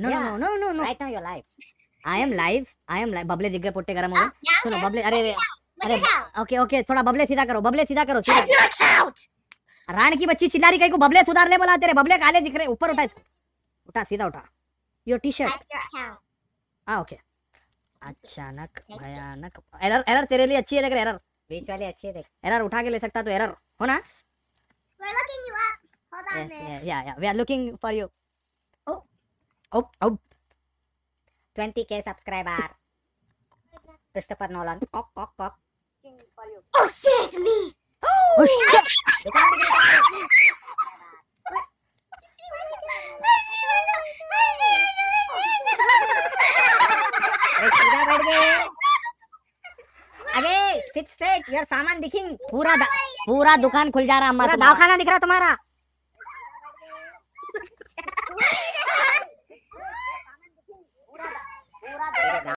No no Yeah. No no no Right now you're live. I am live I am live बबले जिग्गे पुट्टे गरम हो Oh, गए yeah, सुनो okay. बबले अरे अरे? ओके ओके थोड़ा बबले सीधा करो बबले सीधा करो सीधा. रान की बच्ची चिल्ला रही कहीं को बबले सुधार ले बोला तेरे बबले काले दिख रहे ऊपर उठा उठा सीधा उठा योर टी शर्ट. हाँ ओके अचानक भयानक एरर एरर तेरे लिए अच्छी है देख रहे एरर बीच वाली अच्छी है देख एरर उठा के ले सकता तो एरर हो ना We're looking you up. Hold on, man. Yeah yeah we are looking for you Oh. Oh 20k subscriber. Christopher Nolan. Cock cock cock. Oh shit, me. गए अरे सीधा बैठ गए अबे सिट स्ट्रेट योर सामान दिखिंग पूरा पूरा दुकान खुल जा रहा हमारा दवाखाना दिख रहा तुम्हारा